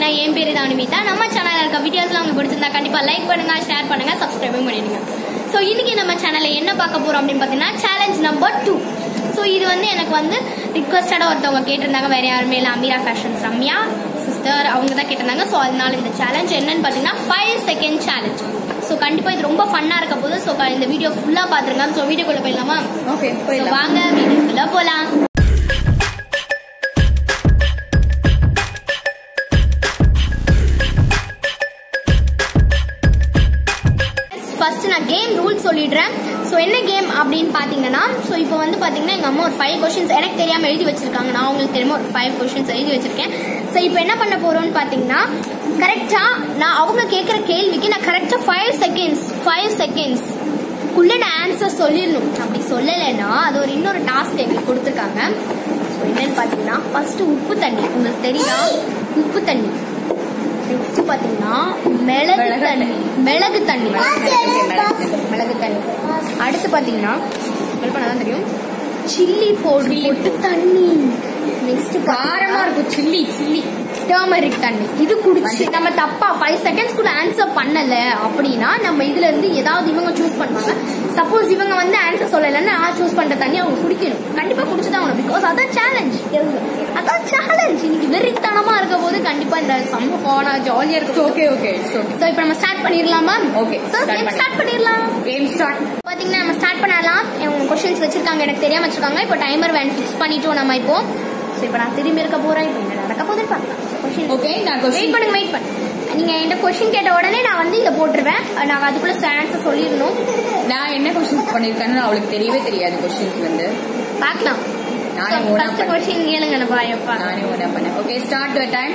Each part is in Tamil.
பார்த்தீங்கன்னா என் பேரு தான் அனுமிதா. நம்ம சேனலில் இருக்க வீடியோஸ்லாம் உங்களுக்கு பிடிச்சிருந்தா கண்டிப்பாக லைக் பண்ணுங்க ஷேர் பண்ணுங்க சப்ஸ்கிரைபும் பண்ணிடுங்க. ஸோ இன்னைக்கு நம்ம சேனலில் என்ன பார்க்க போறோம் அப்படின்னு பார்த்தீங்கன்னா சேலஞ்ச் நம்பர் டூ ஸோ இது வந்து எனக்கு வந்து ரிக்வஸ்டடாக ஒருத்தவங்க கேட்டிருந்தாங்க. வேற யாருமே இல்லை. அமீரா ஃபேஷன்ஸ் ரம்யா சிஸ்டர் அவங்க தான் கேட்டிருந்தாங்க. ஸோ அதனால இந்த சேலஞ்ச் என்னன்னு பார்த்தீங்கன்னா ஃபைவ் செகண்ட் சேலஞ்ச் ஸோ கண்டிப்பாக இது ரொம்ப ஃபன்னாக இருக்க போது ஸோ இந்த வீடியோ ஃபுல்லாக பார்த்துருங்க ஸோ வீடியோக்குள்ளே போயிடலாமா? ஓகே வாங்க வீடியோக்குள்ள போலாம். நான் கேம் ரூல் சொல்லிடுறேன். ஸோ என்ன கேம் அப்படின்னு பார்த்தீங்கன்னா ஸோ இப்போ வந்து பார்த்தீங்கன்னா எங்கள் அம்மா ஒரு ஃபைவ் கொஷின்ஸ் எனக்கு தெரியாமல் எழுதி வச்சிருக்காங்க. நான் உங்களுக்கு தெரியுமா ஒரு ஃபைவ் கொஷின்ஸ் எழுதி வச்சிருக்கேன். ஸோ இப்போ என்ன பண்ண போகிறோம்னு பார்த்தீங்கன்னா கரெக்டாக நான் அவங்க கேட்குற கேள்விக்கு நான் கரெக்டாக ஃபைவ் செகண்ட்ஸ் ஃபைவ் செகண்ட்ஸ் குள்ள நான் ஆன்சர் சொல்லிடணும். அப்படி சொல்லலைன்னா அது ஒரு இன்னொரு டாஸ்க் எங்களுக்கு கொடுத்துருக்காங்க. ஸோ என்னன்னு பார்த்தீங்கன்னா ஃபர்ஸ்ட் உப்பு தண்ணி. உங்களுக்கு தெரியுதா? உப்பு தண்ணி. நெக்ஸ்ட் பார்த்தீங்கன்னா மிளகு தண்ணி. மிளகு தண்ணி. மிளகு தண்ணி அடுத்து பார்த்தீங்கன்னா ஸ்மெல் பண்ணாதான் தெரியும். சில்லி போட்டு தண்ணி. நெக்ஸ்ட் காரமா இருக்கும். Chilli chilli. டர்மரிக் தண்ணி. இது குடிச்சு நம்ம தப்பா ஃபைவ் செகண்ட்ஸ் கூட ஆன்சர் பண்ணல அப்படின்னா நம்ம இதுல இருந்து ஏதாவது இவங்க சூஸ் பண்ணுவாங்க. சப்போஸ் இவங்க வந்து ஆன்சர் சொல்லலைன்னா சூஸ் பண்ற தண்ணி அவங்க குடிக்கணும். கண்டிப்பா குடிச்சுதான் ஆகணும் பிகாஸ் அதான் சேலஞ்ச் இருக்க போது கண்டிப்பா இந்த செம்ம போனா ஜாலியா இருக்கும். ஓகே ஓகே ஸோ இப்போ நம்ம ஸ்டார்ட் பண்ணிடலாமா Okay, ஸோ பண்ணலாம். ஸ்டார்ட் பண்ணிடலாம். கேம் ஸ்டார்ட் பாத்தீங்கன்னா நம்ம ஸ்டார்ட் பண்ணலாம். அவங்க கொஸ்டின்ஸ் வச்சிருக்காங்க எனக்கு தெரியாம வச்சிருக்காங்க. இப்போ டைமர் வேன் ஃபிக்ஸ் பண்ணிட்டோம் நம்ம இப்போ. ஸோ இப்போ நான் திரும்பி இருக்க போறேன். இப்போ என்ன நடக்க போகுதுன்னு பார்க்கலாம். கொஸ்டின் ஓகே நான் வெயிட் கொஸ்டின் பண்ணுங்க வெயிட் பண்ணு நீங்க என்கிட்ட கொஸ்டின் கேட்ட உடனே நான் வந்து இதை போட்டுருவேன். நான் அதுக்குள்ள ஆன்சர் சொல்லிடணும். நான் என்ன கொஸ்டின்ஸ் பண்ணிருக்கேன்னு அவளுக்கு தெரியவே தெரியாது கொஸ்டின்ஸ் வந்து பார்க்கலாம். நானே ஃபர்ஸ்ட் கேளுங்க நான் பாயப்பா நானே ஒன்றா பண்ணேன் okay start time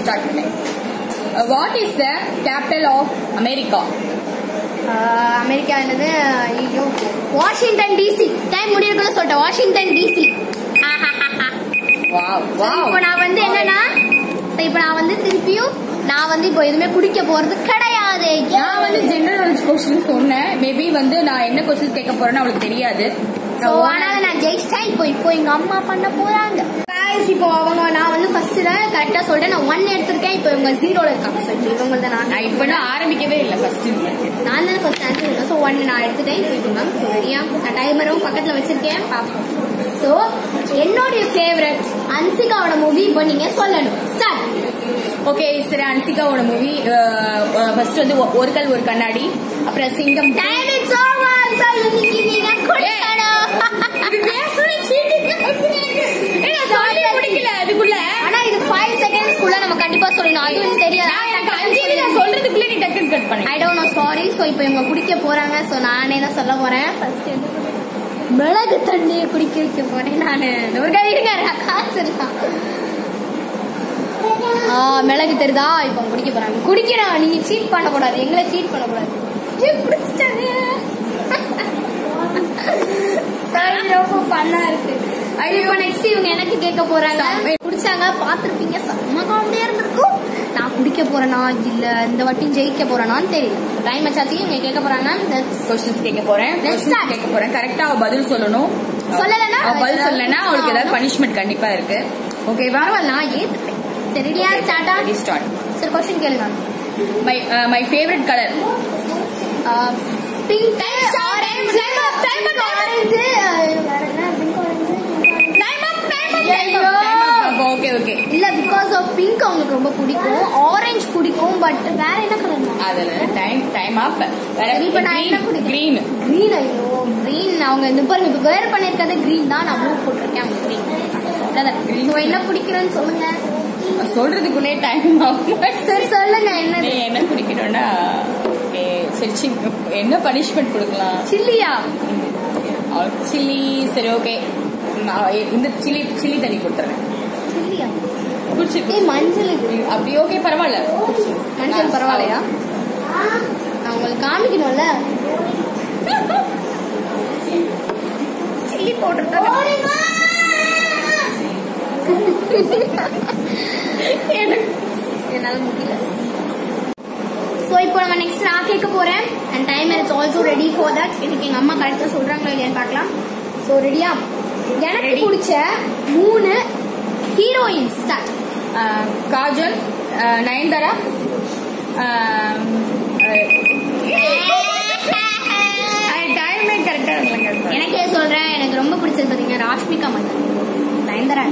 start what is the capital of America America என்னது ஐயோ வாஷிங்டன் டிசி டைம் முடியறதுக்குள்ள சொல்லிட்டேன் வாஷிங்டன் டிசி வாவ் இப்போ நான் வந்து என்னன்னா இப்போ நான் வந்து திருப்பியும் நான் வந்து இப்போ எதுவுமே குடிக்க போறது கிடையாது நான் வந்து ஜெனரல் நாலேஜ் கொஸ்டின் சொன்னேன் மேபி வந்து நான் என்ன கொஸ்டின் கேட்க போறேன்னு அவளுக்கு தெரியாது. ஸோ அதனால நான் ஜெயிச்சிட்டேன் இப்போ இப்போ எங்க அம்மா பண்ண போறாங்க. Guys, இப்போ அவங்க நான் வந்து ஃபர்ஸ்ட் தான் கரெக்டா சொல்லிட்டேன் நான் ஒன் எடுத்திருக்கேன். இப்போ இவங்க ஜீரோல இருக்காங்க இப்போ இவங்க தான் நான் நான் இப்ப நான் ஆரம்பிக்கவே இல்லை ஃபர்ஸ்ட் நான் தானே ஃபர்ஸ்ட் ஆன்சர் ஸோ ஒன் நான் எடுத்துட்டேன். இப்போ ஸோ ரெடியா நான் டைமரும் பக்கத்துல வச்சிருக்கேன். பார்ப்போம். ஸோ என்னுடைய ஃபேவரட் அன்சிகாவோட மூவி இப்போ நீங்க சொல்லணும். ஸ்டார்ட் ஓகே சரி அன்சிகாவோட மூவி ஃபர்ஸ்ட் வந்து ஒ- ஒரு கல் ஒரு கண்ணாடி அப்புறம் சிங்கம். டைம் இட்ஸ் ஓவர் ஸோ இன்னைக்கு நீங்க அதுக்குள்ள ஆனா இது ஃபைவ் செகண்ட்ஸ்க்குள்ள நம்ம கண்டிப்பா சொல்லணும் அது வந்து தெரியாது நான் எனக்கு அஞ்சு நான் சொல்றதுக்குள்ள நீ டக்குன்னு கட் பண்ணி I don't know sorry so இப்போ இவங்க குடிக்க போறாங்க. நானே தான் சொல்ல போறேன். ஃபர்ஸ்ட் மிளகு தண்ணியை குடிக்க வைக்க போறேன் நான். ஒரு மிளகு தெரியுதா இப்போ குடிக்க போறாங்க. குடிக்கணும் நீங்க சீட் பண்ணக்கூடாது. எங்களை சீட் பண்ணக்கூடாது. குடிச்சிட்டாங்க. ரொம்ப பண்ணா இருக்கு. இப்போ நெக்ஸ்ட் இவங்க எனக்கு கேட்க போறாங்க. குடிச்சாங்க பாத்திருப்பீங்க செம்ம காமெடியா இருந்திருக்கும். நான் குடிக்க போறேனா? இல்ல இந்த வாட்டி ஜெயிக்க போறேனான்னு தெரியல. டைம் வச்சாச்சு இவங்க கேட்க போறாங்க கொஸ்டின்ஸ் கேட்க போறேன். Start. கேட்க போறேன். கரெக்டா அவ பதில் சொல்லணும். சொல்லலைன்னா பதில் சொல்லலைன்னா அவளுக்கு ஏதாவது பனிஷ்மெண்ட் கண்டிப்பா இருக்கு. ஓகேவா பரவாயில்ல நான் ஏத்துப்பேன் ரெடியா ஸ்டார்டா ஸ்டார்ட் சரி கொஸ்டின் கேளுங்க my my favourite colour pink orange orange ஐயோ. ஓகே ஓகே இல்ல பிகாஸ் ஆஃப் பிங்க் அவங்களுக்கு ரொம்ப பிடிக்கும். ஆரஞ்சு பிடிக்கும் பட் வேற என்ன கலர் அதுல டைம் டைம் அப் வேற இப்ப நான் என்ன குடிக்கிறேன்? கிரீன் கிரீன் ஐயோ கிரீன் அவங்க இந்த பாருங்க இப்ப வேர் பண்ணிருக்கிறது கிரீன் தான். நான் ப்ளூ போட்டிருக்கேன் அவங்க கிரீன் என்ன பிடிக்கிறேன்னு சொல்லுங்க. சொல்றதுக்குள்ளே டைம் ஆகும் சரி சொல்லுங்க என்ன? என்ன குடிக்கணும்னா ஓகே சரி என்ன பனிஷ்மெண்ட் கொடுக்கலாம்? சில்லியா? சில்லி சரி ஓகே இந்த சில்லி சில்லி தண்ணி கொடுத்துறேன். சில்லியா? குடிச்சு ஏய் மஞ்சள் அப்படி ஓகே பரவாயில்ல. மஞ்சள் பரவாயில்லையா? நான் உங்களுக்கு காமிக்கணும்ல. சில்லி போட்டிருக்கேன் என்னால முடியல. ஸோ இப்போ நம்ம நெக்ஸ்ட் நான் கேட்க போறேன். And time is also ready for that எனக்கு எங்க அம்மா கரெக்டா சொல்றாங்களா இல்லையான்னு பார்க்கலாம். ஸோ ரெடியா எனக்கு. பிடிச்ச மூணு heroines start ah, Kajal Nayanthara டைமே கரெக்டா இல்லைங்க எனக்கே சொல்றேன் எனக்கு ரொம்ப பிடிச்சது பாத்தீங்கன்னா ராஷ்மிகா மந்தன் நயன்தாரா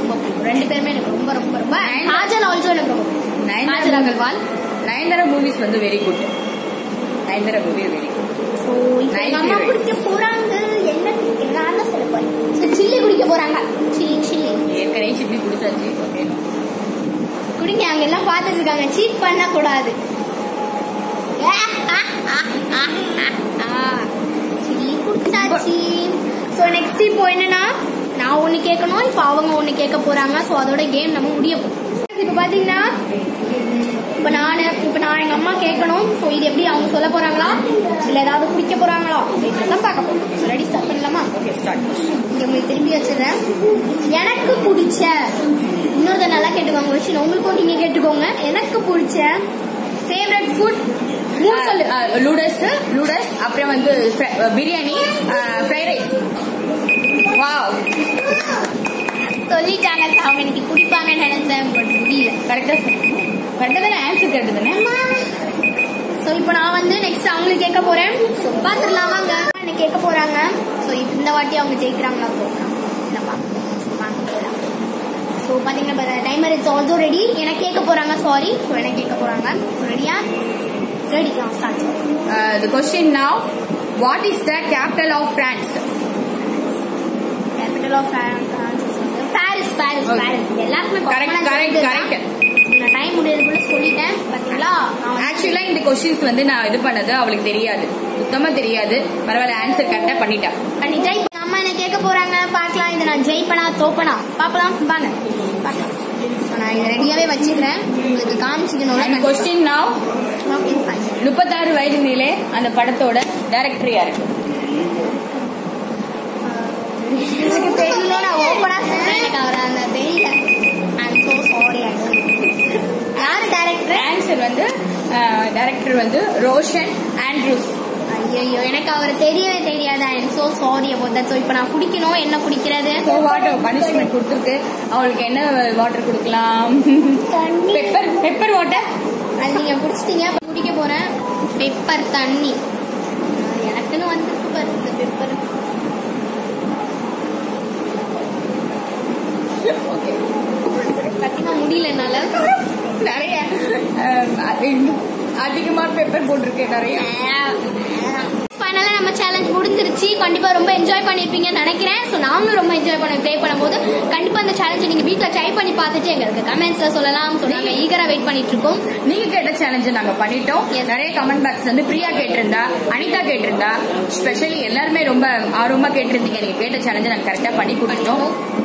ரொம்ப ரெண்டு பேருமே எனக்கு ரொம்ப ரொம்ப ரொம்ப. காஜல் ஆல்சோ எனக்கு ரொம்ப நயன்தாரா- அகர்வால் நயன்தாரா மூவிஸ் வந்து very good Nayanthara movie very good so. குடிக்க போறாங்க. குடிங்க பார்த்துட்டு இருக்காங்க. சீட் பண்ண கூடாது ஸோ நெக்ஸ்ட் இப்போ என்னன்னா நான் ஒன்று கேட்கணும் இப்போ அவங்க ஒன்று கேட்க போறாங்க. ஸோ அதோட கேம் நம்ம முடிய போகும் இப்போ பார்த்தீங்கன்னா இப்போ நான் இப்போ நான் எங்கள் அம்மா கேட்கணும். ஸோ இது எப்படி அவங்க சொல்ல போறாங்களா? இல்லை ஏதாவது குடிக்க போறாங்களா? தான் பார்க்க போகிறோம் ரெடி ஸ்டார்ட் பண்ணலாமா? ஓகே ஸ்டார்ட் இங்க உங்களுக்கு திரும்பி வச்சிடுறேன். எனக்கு பிடிச்ச இன்னொரு நல்லா கேட்டுக்கோங்க கொஸ்டின் உங்களுக்கும் நீங்க கேட்டுக்கோங்க. எனக்கு பிடிச்ச ஃபேவரட் ஃபுட் லூடஸ் லூடஸ் அப்புறம் வந்து பிரியாணி ஃப்ரைட் ரைஸ் வாவ் சொல்லிட்டாங்க அவங்க இன்னைக்கு குடிப்பாங்கன்னு நினைச்சேன் பட் முடியல. கரெக்டா கரெக்டா தானே ஆன்சர் கரெக்ட் தானே ஸோ இப்போ நான் வந்து நெக்ஸ்ட் அவங்களுக்கு கேட்க போறேன். ஸோ பார்த்துடலாம் வாங்க என்ன கேட்க போறாங்க. ஸோ இந்த வாட்டி அவங்க ஜெயிக்கிறாங்களா போகிறாங்க ஸோ பார்த்தீங்கன்னா டைமர் இட்ஸ் ஆல்சோ ரெடி எனக்கு கேட்க போறாங்க சாரி ஸோ எனக்கு கேட்க போறாங்க. ரெடியா ready start the question now what is the capital of France capital of Paris Paris Okay. Paris எல்லாருக்குமே ஆ correct, தெரிஞ்சது தான். correct. நான் டைம் முடியறதுக்குள்ள சொல்லிட்டேன் பாத்தீங்களா நான் வந்து- ஆக்சுவலா இந்த கொஸ்டின்ஸ் வந்து நான் இது பண்ணது அவளுக்கு தெரியாது. சுத்தமா தெரியாது. பரவாயில்ல ஆன்சர் கரெக்டா பண்ணிட்டா. பண்ணிட்டா இப்ப அம்மா என்ன கேட்க போறாங்க? பார்க்கலாம். இது நான் ஜெயிப்பனா தோப்பனா? பார்க்கலாம். வாங்க. நான் இதை ரெடியாவே வச்சுக்கிறேன். உங்களுக்கு காமிச்சிக்கணும். கொஸ்டின் நவ் முப்பத்தாறு வயது நிலை அந்த படத்தோட டைரக்டர் யாரு? எனக்கு தெரியல நான் ஓப்பனா சொன்னேன். எனக்கு அவர் அந்த தெரியல ஐம் சோ சாரி யார் டேரக்டர் ஆன்சர் வந்து டைரக்டர் வந்து ரோஷன் ஆண்ட்ரூஸ். ஐயோ எனக்கு அவர் தெரியவே தெரியாது? I am so sorry about that so இப்போ நான் குடிக்கணும் என்ன குடிக்கிறது? ஸோ வாட்டர் பனிஷ்மெண்ட் கொடுத்துருக்கு. அவளுக்கு என்ன வாட்டர் கொடுக்கலாம்? பெப்பர் பெப்பர் வாட்டர் அது நீங்க குடிச்சிட்டீங்க குடிக்க போறேன். பெப்பர் தண்ணி. எனக்குன்னு வந்து இந்த பெப்பர் ஓகே சத்தியமா முடியல என்னால. நிறைய. அதிகமா பேப்பர் போட்டிருக்கு நிறைய. ஃபைனலா நம்ம சேலஞ்ச் முடிஞ்சிருச்சு. கண்டிப்பா ரொம்ப என்ஜாய் பண்ணிருப்பீங்கன்னு நினைக்கிறேன். ஸோ நாங்களும் ரொம்ப என்ஜாய் பண்ணி ப்ளே பண்ணும்போது கண்டிப்பா அந்த சேலஞ்சை நீங்க வீட்ல ட்ரை பண்ணி பார்த்துட்டு எங்களுக்கு கமெண்ட்ஸ்ல சொல்லலாம். ஸோ நாங்க ஈகரா வெயிட் பண்ணிட்டு இருக்கோம். நீங்க கேட்ட சேலஞ்ச் நாங்க பண்ணிட்டோம். நிறைய கமெண்ட் பாக்ஸ் வந்து பிரியா கேட்டிருந்தா அனிதா கேட்டிருந்தா ஸ்பெஷலி எல்லாருமே ரொம்ப ஆர்வமா கேட்டிருந்தீங்க. நீங்க கேட்ட சேலஞ்சை நாங்க கரெக்டா பண்ணி கொடுத்துட்டோம்.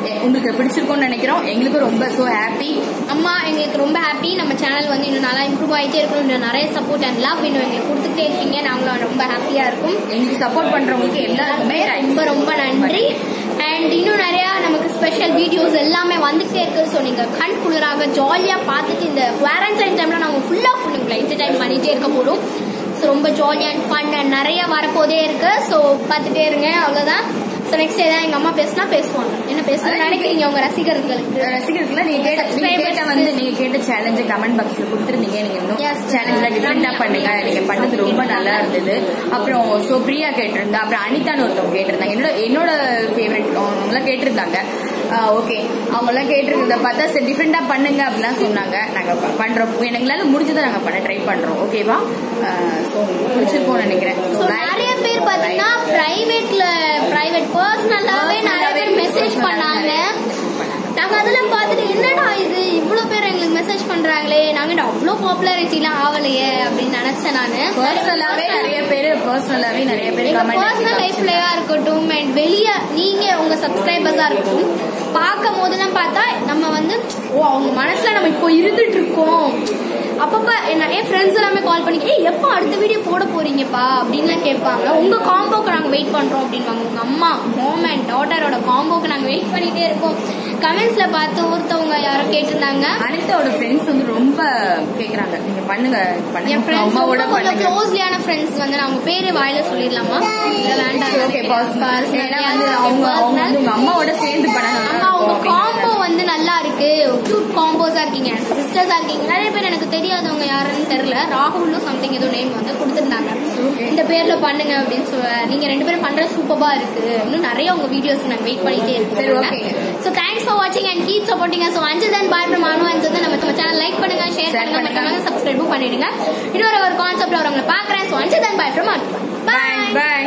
எ- உங்களுக்கு பிடிச்சிருக்கும்னு நினைக்கிறோம். எங்களுக்கும் ரொம்ப சோ ஹாப்பி அம்மா எங்களுக்கு ரொம்ப ஹாப்பி நம்ம சேனல் வந்து இன்னும் நல்லா இம்ப்ரூவ் ஆகிட்டே இருக்கணும் நிறைய சப்போர்ட் அண்ட் லவ் இன்னும் எங்களுக்கு கொடுத்துட்டே இருக்கீங்க. நாங்களும் ரொம்ப ஹாப்பியா இருக்கும். எங்களுக்கு சப்போர்ட் பண்றவங்களுக்கு எல்லாருக்குமே ரொம்ப ரொம்ப நன்றி. அண்ட் இன்னும் நிறைய நமக்கு ஸ்பெஷல் வீடியோஸ் எல்லாமே வந்துட்டே இருக்கு. ஸோ நீங்க கண் குளிராக ஜாலியா பார்த்துட்டு இந்த குவாரண்டைன் டைம்ல நாங்க ஃபுல்லா உங்களை என்டர்டைன் பண்ணிட்டே இருக்க போறோம். ஸோ ரொம்ப ஜாலி அண்ட் ஃபன் அண்ட் நிறைய வரப்போதே இருக்கு. ஸோ பார்த்துட்டே இருங்க. அவ்வளவுதான். ஸோ நெக்ஸ்ட் ஏதாவது எங்க அம்மா பேசினா பேசுவாங்க. என்ன பேசணும்னு நினைக்கிறீங்க? உங்க ரசிகர்களுக்கு. ரசிகர்களா நீங்க கேட்ட நீங்க கேட்ட வந்து நீங்க கேட்ட சேலஞ்ச கமெண்ட் பாக்ஸ்ல கொடுத்துருந்தீங்க. நீங்க இன்னும். சேலஞ்சில் டிஃப்ரெண்டா பண்ணுங்க. நீங்க பண்ணது ரொம்ப நல்லா இருந்தது. அப்புறம் சோ பிரியா கேட்டிருந்தா அப்புறம் அனிதான்னு ஒருத்தவங்க கேட்டிருந்தாங்க. என்னோட என்னோட ஃபேவரட் அவங்களாம் கேட்டிருந்தாங்க. ஓகே அவங்க எல்லாம் கேட்டிருந்தத பார்த்தா சரி டிஃப்ரெண்டா பண்ணுங்க அப்படிலாம் சொன்னாங்க. நாங்க ப- பண்றோம். எங்களால முடிஞ்சதை நாங்க பண்ண ட்ரை பண்றோம். ஓகேவா ஸோ பிடிச்சிருக்கோம்னு நினைக்கிறேன். நிறைய பேர் பாத்தீங்கன்னா பிரைவேட்ல பிரைவேட் பர்சனலாவே நிறைய பேர் மெசேஜ் பண்ணாங்க. நாங்க அதெல்லாம் பார்த்துட்டு என்னடா இது? இவ்ளோ பேர் எங்களுக்கு மெசேஜ் பண்றாங்களே. நாங்க அவ்வளோ பாப்புலாரிட்டிலாம் ஆகலையே அப்படின்னு நினைச்சேன் நானு. பர்சனலாவே நிறைய பேர் பர்சனலாவே நிறைய பேர் பர்சனல் லைஃப்லயா இருக்கட்டும் அண்ட் வெளியே நீங்க உங்க சப்ஸ்கிரைபர்ஸா இருக்கட்டும் பார்க்கும் போதெல்லாம் பார்த்தா நம்ம வந்து ஓ அவங்க மனசுல நம்ம இப்போ இருந்துட்டு இருக்கோம். அப்பப்ப என்ன- என் ஃப்ரெண்ட்ஸ் எல்லாமே கால் பண்ணி ஏய் எப்போ அடுத்த வீடியோ போட போறீங்கப்பா? அப்படின்லாம் கேட்பாங்க உங்க காம்போக்கு நாங்க வெயிட் பண்றோம் அப்படின்வாங்க. உங்க அம்மா மோம் அண்ட் டாட்டரோட காம்போக்கு நாங்க வெயிட் பண்ணிட்டே இருக்கோம். கமெண்ட்ஸ்ல பார்த்து ஒருத்தவங்க யாரோ கேட்டிருந்தாங்க. அனிதாவோட ஃப்ரெண்ட்ஸ் வந்து ரொம்ப கேக்குறாங்க. நீங்க பண்ணுங்க என் பண்ணுங்க ஃப்ரெண்ட்ஸ் கொஞ்சம் பண்ணுங்க. க்ளோஸ்லியான ஃப்ரெண்ட்ஸ் வந்து நான் அவங்க பேரு வாயில சொல்லிடலாமா? வேண்டாம் ஓகே பாஸ் வந்து அவங்க அவங்க அம்மாவோட சேர்ந்து பண்ணணும் ஆமா இருக்கு கியூட் காம்போஸா நீங்க சிஸ்டர்ஸா இருக்கீங்க. நிறைய பேர் எனக்கு தெரியாதவங்க யாருன்னு தெரியல. ராகுலும் சம்திங் ஏதோ நேம் வந்து கொடுத்துருந்தாங்க. இந்த பேர்ல பண்ணுங்க அப்படின்னு சொல்ல நீங்க ரெண்டு பேரும் பண்ற சூப்பரா இருக்கு. இன்னும் நிறைய உங்க வீடியோஸ் நாங்க வெயிட் பண்ணிட்டே okay. ஸோ தேங்க்ஸ் ஃபார் வாட்சிங் அண்ட் கீப் சப்போர்ட்டிங் ஸோ அஞ்சு தன் பாய் ஃப்ரம் அனு அஞ்சு நம்ம நம்ம சேனல் லைக் பண்ணுங்க ஷேர் பண்ணுங்க. மறக்காம சப்ஸ்கிரைபும் பண்ணிடுங்க. இன்னொரு ஒரு கான்செப்ட்ல வரவங்களை பாக்குறேன் ஸோ அஞ்சு தன் bye from Anu. Bye bye